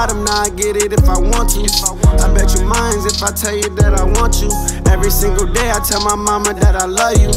bottom, now I get it if I want to. I bet you minds if I tell you that I want you. Every single day I tell my mama that I love you.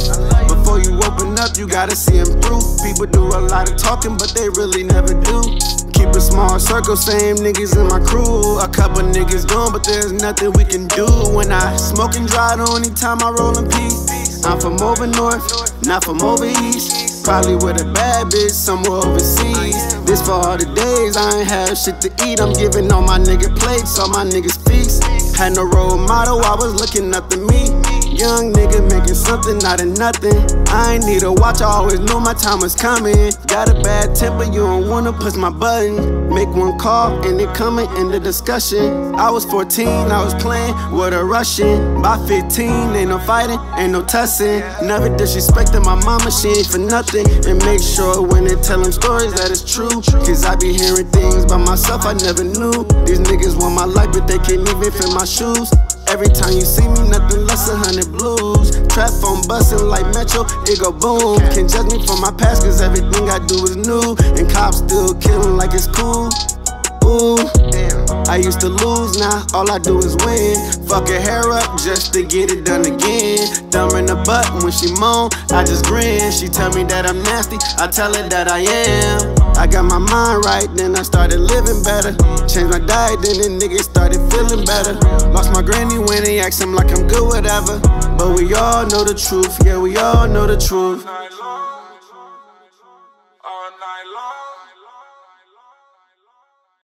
Before you open up, you gotta see them through. People do a lot of talking, but they really never do. Keep a small circle, same niggas in my crew. A couple niggas gone, but there's nothing we can do. When I smoke and drive, the only time I roll in peace. I'm from over north, not from over east. Probably with a bad bitch somewhere overseas. This for all the days I ain't have shit to eat. I'm giving all my nigga plates, all my niggas feast. Had no role model, I was looking up to me. Young nigga making something out of nothing. I ain't need a watch, I always knew my time was coming. Got a bad temper, you don't wanna push my button. Make one call and it coming in the discussion. I was 14, I was playing with a Russian. By 15, ain't no fighting, ain't no tussing. Never disrespecting my mama, she ain't for nothing. And make sure when they tell them stories that it's true. Cause I be hearing things by myself I never knew. These niggas want my life, but they can't even fit my shoes. Every time you see me, nothing less than hundred blues. Trap phone bustin' like Metro, it go boom. Can't judge me for my past, cause everything I do is new. And cops still killin' like it's cool. Ooh, I used to lose, now all I do is win. Fuck her hair up just to get it done again. Thumb in the butt when she moan, I just grin. She tell me that I'm nasty, I tell her that I am. I got my mind right, then I started living better. Changed my diet, then the niggas started feeling better. Lost my granny when they asked him like I'm good, whatever. But we all know the truth, yeah, we all know the truth. All night long. All night long.